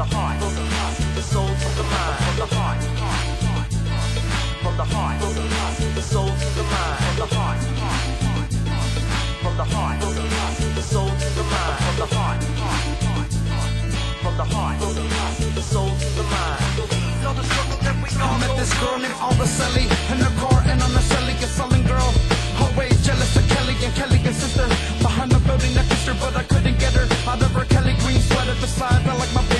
the heart, the soul to the mind, from the heart, from the heart, the soul to the mind, from the heart, from the heart, the soul to the mind, from the heart, from the heart, the soul to the mind. The struggle that we all I met this girl named Alba Selly in the car and on the celly, a selling girl. Always jealous of Kelly and Kelly and sister. Behind the building, I kissed her, but I couldn't get her out of her Kelly green sweater. Besides, I like my baby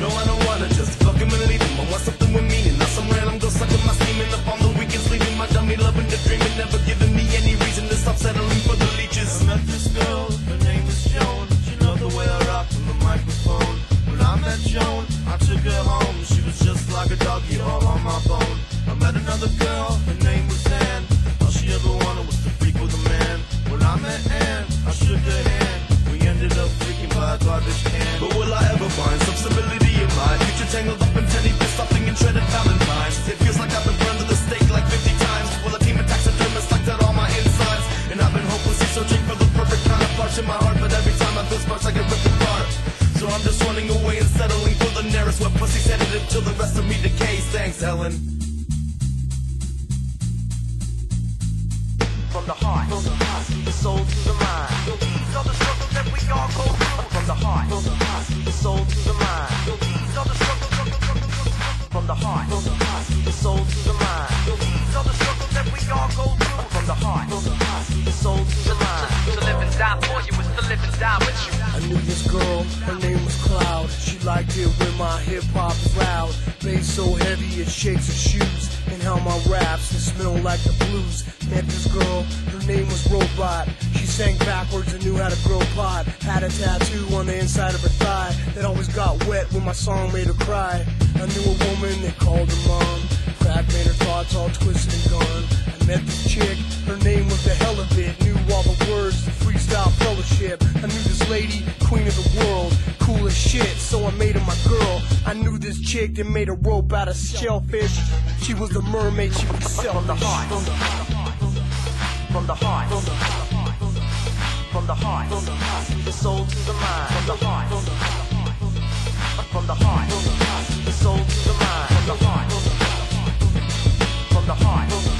No, I in my heart. But every time I feel sparks, I get ripped apart. So I'm just running away and settling for the nearest where pussy's headed until the rest of me decays. Thanks, Ellen. from the heart, the soul to the mind. Know the struggle that we all go through from the heart, die with you. I knew this girl, her name was Cloud. She liked it when my hip hop is loud. Bass so heavy it shakes her shoes. And how my raps they smell like the blues. Met this girl, her name was Robot. She sang backwards and knew how to grow pot. Had a tattoo on the inside of her thigh that always got wet when my song made her cry. I knew a woman they called her mom. Crack made her thoughts all twisted and gone. I met this chick, her name was lady, queen of the world, cool as shit, so I made her my girl. I knew this chick that made a rope out of shellfish. She was the mermaid, she was from the heart. From the heart. From the heart. from The soul to the mind. From the heart. From the heart. from The soul to the mind. From the heart. From the heart.